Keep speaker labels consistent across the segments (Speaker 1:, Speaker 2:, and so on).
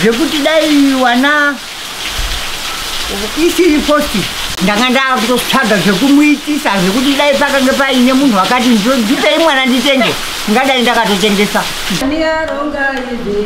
Speaker 1: zvekuti dai wana isiri posti ndanga ndakutotsvaga zvekumuitisa zvekuti dai pakange paine munhu akati nditei mwana nditenge ngadai ndakatotengesa.
Speaker 2: Niyaronga izi,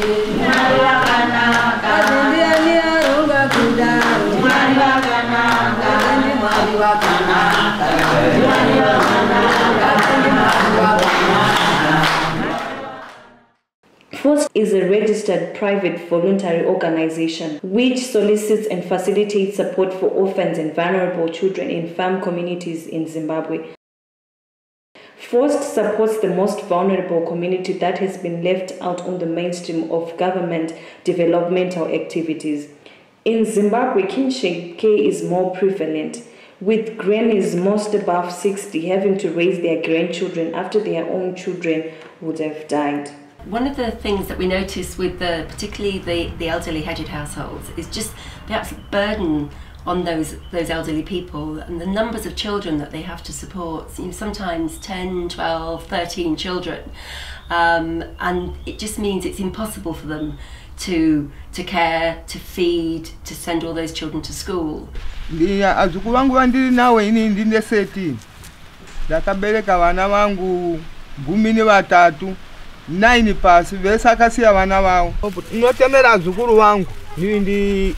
Speaker 3: FOST is a registered private voluntary organization which solicits and facilitates support for orphans and vulnerable children in farm communities in Zimbabwe. FOST supports the most vulnerable community that has been left out on the mainstream of government developmental activities. In Zimbabwe, kinship care is more prevalent, with grannies most above 60 having to raise their grandchildren after their own children would have died.
Speaker 4: One of the things that we notice with the, particularly the, the elderly headed households, is just the absolute burden on those those elderly people and the numbers of children that they have to support. You know, sometimes 10, 12, 13 children, um, and it just means it's impossible for them to to care, to feed, to send all those children to school.
Speaker 5: Ndi- azukulu vangu vandiri nawe ini ndine 13 ndakabereka vana vangu gumi nevatatu 9 pasi vese akasiya vana vavo. Ndinotemera azukuru vangu ndiri ndi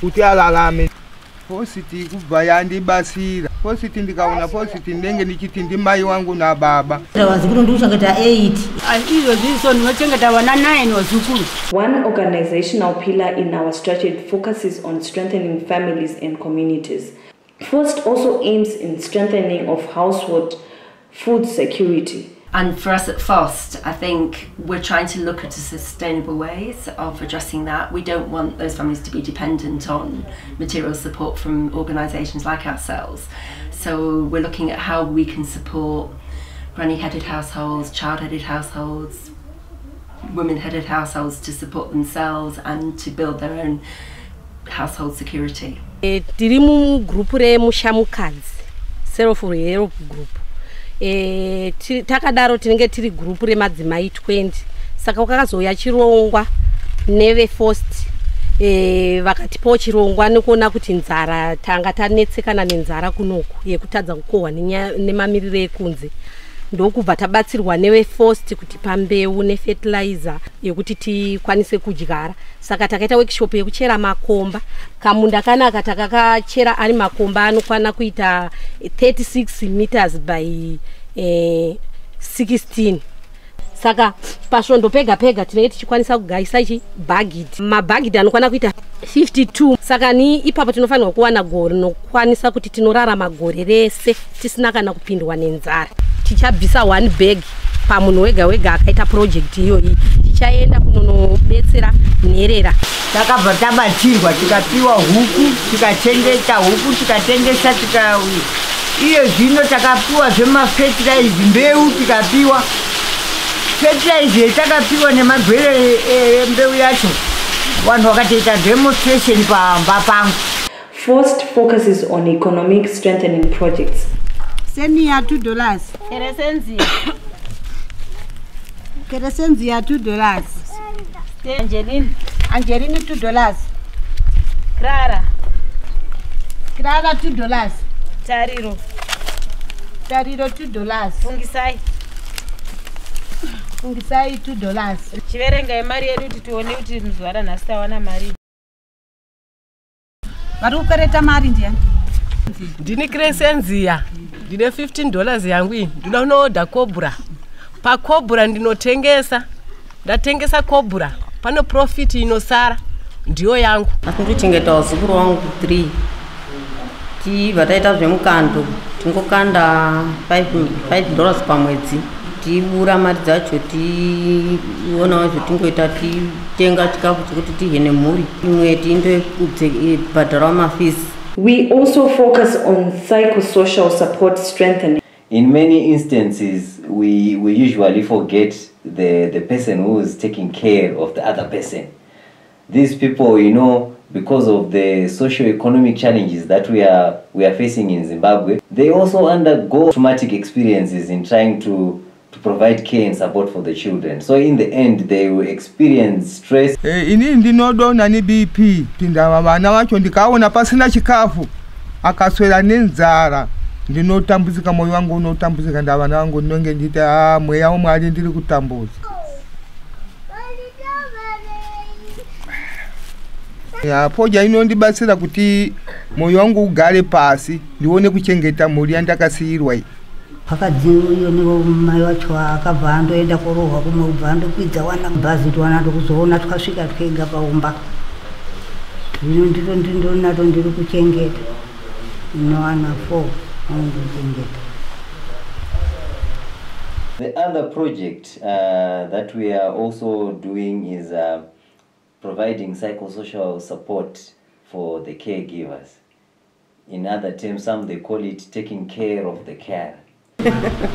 Speaker 5: kuti alalame. Positi kubva yandibasira positi ndikaona positi ndenge ndichiti ndimai wangu nababa
Speaker 1: vazukuru ndikuchengeta 8
Speaker 2: izvozviso ndinochengeta vana 9 vazukuru
Speaker 3: One organizational pillar in our strategy focuses on strengthening families and communities. FOST also aims in strengthening of household food security.
Speaker 4: And for us at FOST, I think we're trying to look at sustainable ways of addressing that. We don't want those families to be dependent on material support from organisations like ourselves. So we're looking at how we can support granny headed households, child headed households, women headed households to support themselves and to build their own household security.
Speaker 6: E, tiri mugrupu remushamukadzi self help group e, ti- takadaro tinenge tiri gurupu remadzimai 20 saka kwakazouya chirongwa nevefost e, vakatipawo chirongwa nekuona kuti nzara tanga tanetsekana nenzara kunoku yekutadza kukohwa nemamiriro ekunze ndokubva tabatsirwa nevefost kutipa mbeu nefertilizer yekuti tikwanise kudyara. Saka takaita workshop yekuchera makomba. Kamunda kanaka takakachera ari makomba anokwana kuita 36 meters by eh, 16 saka pasvondo pega pega tinenge tichikwanisa kugaisa chibhagidhi. Mabhagidhi anokwana kuita 52 saka ni ipapo tinofanirwa kuwana gore rinokwanisa kuti tinorarama gore rese tisina kana kupindwa nenzara tichabvisa one bag pamunhu wega wega akaita projekti iyoyi tichaenda kunonobetsera nherera.
Speaker 1: Takabva tabatsirwa tikapiwa huku tikachengeta huku tikatengesa tika iyo zvino takapiwa zvemafetiraizi mbeu tikapiwa. Fetiraizi yetakapiwa nemagwere embeu yacho. Vanhu vakatoita demonstration pamba pangu.
Speaker 3: FOST focuses on economic strengthening projects.
Speaker 2: Senia 2 dollars.
Speaker 7: Keresenzia
Speaker 2: keresenzia 2 dollars.
Speaker 7: Angelin
Speaker 2: angerini 2 dollars.
Speaker 7: Clara.
Speaker 2: Clara 2 dollars.
Speaker 7: Tariro.
Speaker 2: Tariro 2 dollars.
Speaker 7: Fungisai.
Speaker 2: Fungisai 2 dollars.
Speaker 7: Chiverengai mari yedu kuti tione kuti muzuva ranhasi tawana mari.
Speaker 2: Vari kukereta mari ndiani
Speaker 8: ndini cresenzia ndine 15 dollars yangu iyi. Ndinoda kunoodha cobra. Pacobra ndinotengesa. Ndatengesa cobra. Pane profiti inosara. Ndiyo yangu.
Speaker 9: Asi ndochengeta wazukuru wangu 3 tibva taita zvemukando. Tingokanda 5 dollars pamwedzi. Tibura mari dzacho tionawo zvetingoita titenga chikafu chekuti tihene mhuri. Imwe tiindobhadharawo mafisi
Speaker 3: We also focus on psychosocial support strengthening.
Speaker 10: In many instances, we, we usually forget the, the person who is taking care of the other person. These people, you know, because of the socio-economic challenges that we are, we are facing in Zimbabwe, they also undergo traumatic experiences in trying to, to provide care and support for the children. So in the end, they will experience stress.
Speaker 5: Eh, ini ndinodona ni bp pindava vana vacho ndikaona pasina chikafu akaswera nenzara ndinotambudzika moyo wangu unotambudzika nda vana vangu ndinonge nditi a mweya womwari ndiri kutambuza poja inondibatsira kuti moyo wangu ugare pasi ndione kuchengeta mhuri yandakasiyirwa iyi
Speaker 11: pakadziyoniwo mai wacho akabva andoenda korohwa kumwe ubva andokwidza wana bhazi twana tokuzoona twasvika twega paumba zvino ndindonato ndiri kuchengeta inowana four anondochengeta
Speaker 10: The other project uh, that we are also doing is uh, providing psychosocial support for the caregivers. In other terms, some they call it taking care of the care.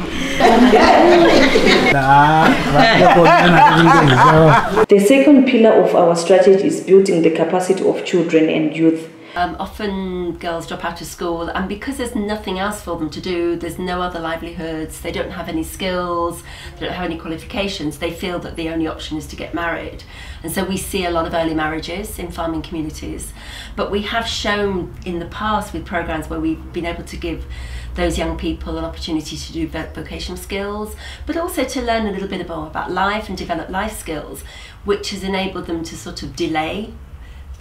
Speaker 3: The second pillar of our strategy is building the capacity of children and youth.
Speaker 4: Um, often girls drop out of school, and because there's nothing else for them to do, there's no other livelihoods, they don't have any skills, they don't have any qualifications, they feel that the only option is to get married. And so we see a lot of early marriages in farming communities. But we have shown in the past with programs where we've been able to give those young people an opportunity to do vo- vocational skills, but also to learn a little bit more about life and develop life skills, which has enabled them to sort of delay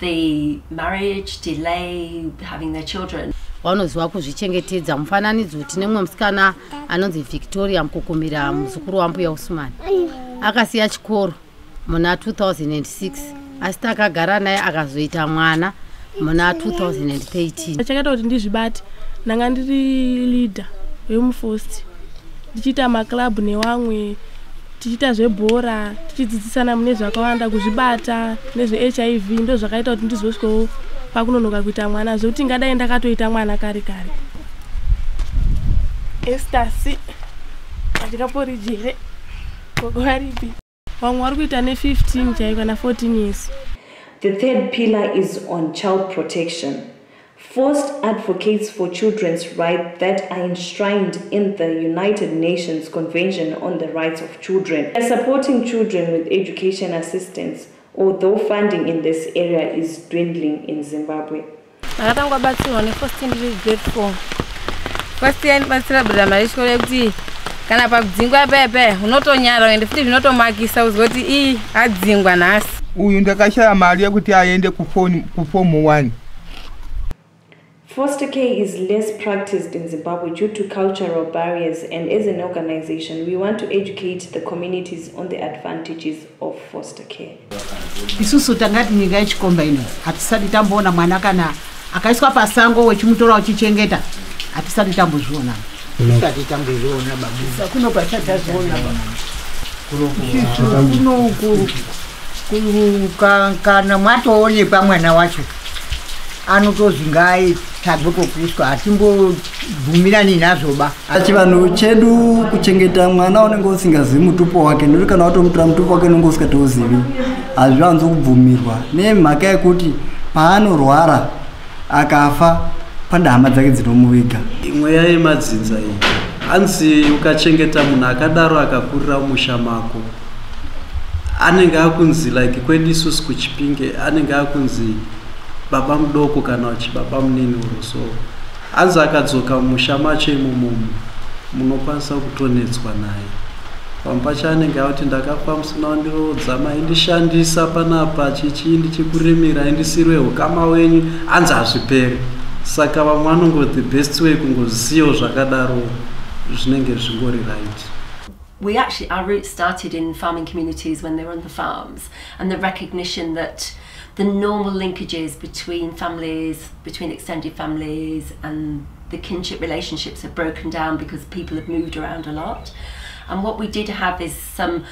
Speaker 4: the marriage, delay having their children.
Speaker 9: vanoziva kuzvichengetedza mufananidzo tine mumwe musikana anonzi victoria mukukumira muzukuru wambuya usman. Akasiya chikoro muna 2006 asi takagara naye akazoita mwana muna 2013
Speaker 12: chakaita kuti ndizvibate ndanga ndiri leader wemufost ndichiita maklabhu nevamwe tichiita zvebhora tichidzidzisana mune zvakawanda kuzvibata nezvehiv ndo zvakaita kuti ndizosvikawo pakunonoka kuita mwana zvekuti ngadai ndakatoita mwana kare kare. Estasi handikaporijere kokowaripi vamwe vari kuita ne15 chaivo kana 14 years.
Speaker 3: The third pillar is on child protection. FOST advocates for children's rights that are enshrined in the United Nations Convention on the Rights of Children. Are supporting children with education assistance, although funding in this area is dwindling in Zimbabwe.
Speaker 7: ndakatanga batsirwa nefost ndiri grade four fost yandibatsira bhedha mari chikoro yekuti kana pakudzingwa pepe unotonyara ende futi zvinotomakisa kuzwa kuti ii adzingwa nhasi
Speaker 5: uyu ndakashaya mari yekuti aende kufoni- kufomu 1
Speaker 3: Foster care is less practiced in Zimbabwe due to cultural barriers, and as an organization, we want to educate the communities on the advantages of foster care.
Speaker 2: isusu tangati nyika yechikomba ino. Hatisati tamboona mwana kana akaiswa pasango wechimutora uchichengeta. Hatisati tambozviona
Speaker 1: tisati tambozviona babusa kuno kwatataziona
Speaker 5: Tatambo-
Speaker 1: kunoku ku- ka- kana mwatoonekwa mwana wacho anotozi ngai tagwe kokuswa hatimbobvumirani nazvoba
Speaker 13: chivanhu chedu kuchengeta mwana unenge usingazivi mutupo wake nekuti kana watomutora mutupo wake unenge usikatouzivi hazvivanzo kubvumirwa. Nemhaka yekuti paanorwara akafa pane hama dzake dzinomuviga
Speaker 14: mweya yemadzinza iyi anzi ukachengeta munhu akadaro akakurira mumusha mako anenge akunzi like kwedu isusu kuchipinge anenge akunzi baba mudoko kana uchi baba munini uro so anzi akadzoka mumusha macho imomomo munokwanisa kutonetswa naye. Pamwe pacho anenge akuti ndakafa musina wandirodza maindishandisa panapa chichi ndichikurimirai ndisirwe ukama wenyu anzi hazviperi. Saka vamwe vanongo the best way kungozisiyawo zvakadaro zvinenge zvingori right.
Speaker 4: We actually our roots started in farming communities when they were on the farms and the recognition that the normal linkages between families between extended families and the kinship relationships have broken down because people have moved around a lot. And what we did have is some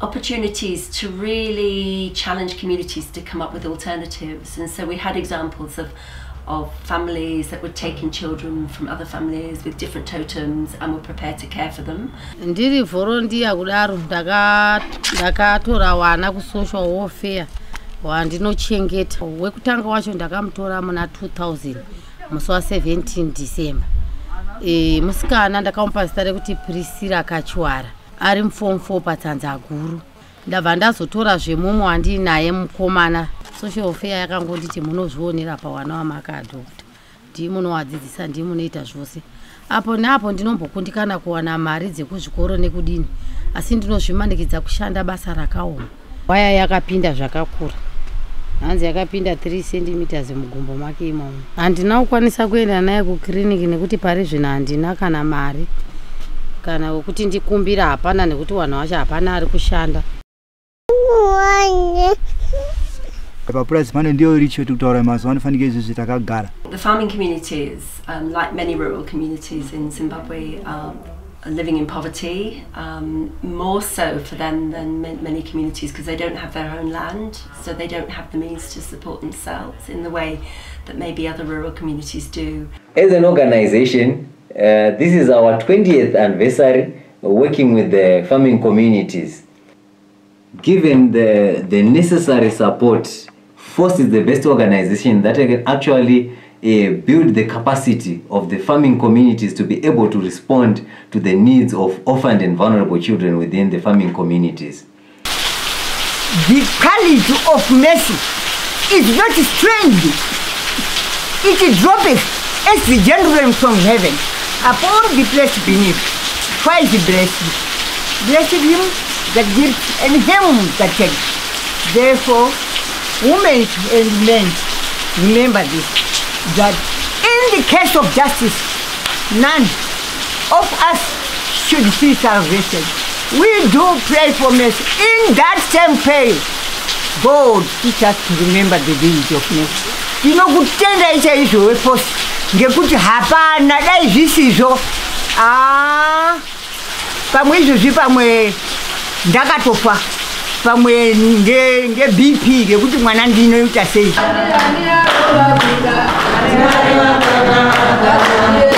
Speaker 4: opportunities to really challenge communities to come up with alternatives. And so we had examples of of families that were taking children from other families with different totems and were prepared to care for them.
Speaker 9: Ndiri volondiya kudaro ndaka- ndakatora wana kusocial warfare wandinochengeta. Wekutanga wacho ndakamutora muna 2000 musi wa17 december. E, musikana ndakamupa zita rekuti prisira kachwara ari mufom 4 patsanza guru. Ndabva ndazotora zvemumo handiinaye mukomana social fair yakangonditi munozvionera pawana wamakadhokta ndii munowadzidzisa ndii munoita zvose. Apo neapo ndinombokundikana kuwana mari dzekuzvikoro nekudini asi ndinozvimanikidza kushanda basa rakaoma. Waya yakapinda zvakakura hanzi yakapinda 3 centimeters mugumbo make imomo. Handina kukwanisa kuenda naye kukiriniki nekuti pari zvino handina kana mari. Kana wekuti ndikumbira hapana nekuti wanhu wacho hapana ari kushanda.
Speaker 13: Papurazi pane ndiyo richo tikutaura mazuva anofanika izvizvi takagara.
Speaker 4: The farming communities, um, like many rural communities in Zimbabwe, are, are living in poverty, um, more so for them than ma- many communities because they don't have their own land, so they don't have the means to support themselves in the way that maybe other rural communities do.
Speaker 15: As an organization, uh, this is our 20th anniversary working with the farming communities. Given the, the necessary support, FOST is the best organization that can actually Eh, build the capacity of the farming communities to be able to respond to the needs of orphaned and vulnerable children within the farming communities.
Speaker 1: The quality of mercy is not strange. It droppeth as the gentleman from heaven upon the place beneath. Twice blessed. Blessed him that gives and him that takes. Therefore, women and men, remember this, that in the case of justice, none of us should see salvation. We do pray for mercy. In that same prayer, God teach us to remember the deeds of mercy. tinokutenda ichaizvo weposi ngekuti hapana dai zvisizvo Ah, pamwe izvozvi pamwe ndakatofa pamwe ngebp ngekuti mwana ndinoita sei Hare Rama, Rama